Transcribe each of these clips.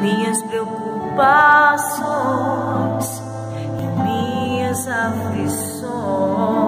minhas preocupações e minhas aflições,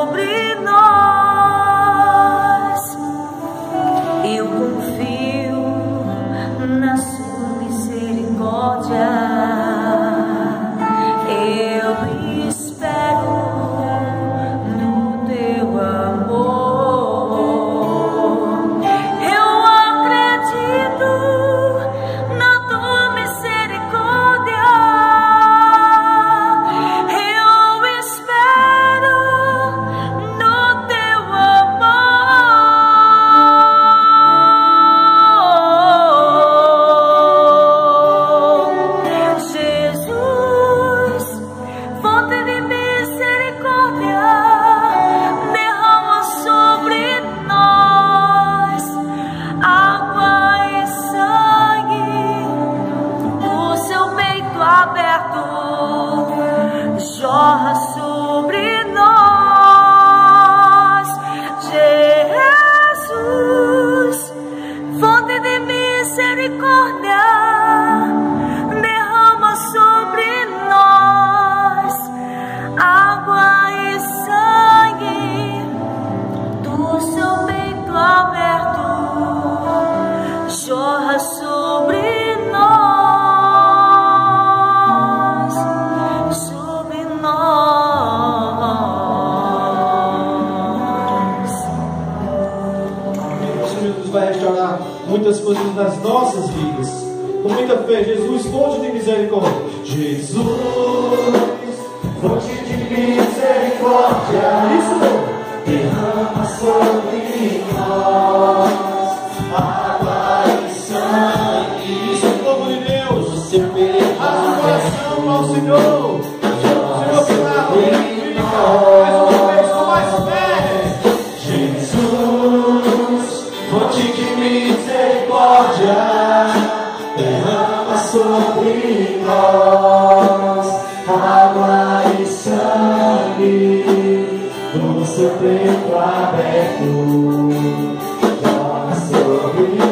jorra sobre nós, Jesus, fonte de misericórdia, muitas coisas nas nossas vidas. Com muita fé, Jesus, fonte de misericórdia. Jesus, fonte de misericórdia. Isso, derrama sobre nós água e sangue. Isso, povo de Deus. Você faz um coração ao Senhor. Senhor, que está mais uma vez com mais fé. Jesus, fonte de nós água e sangue, no seu peito aberto, jorra sobre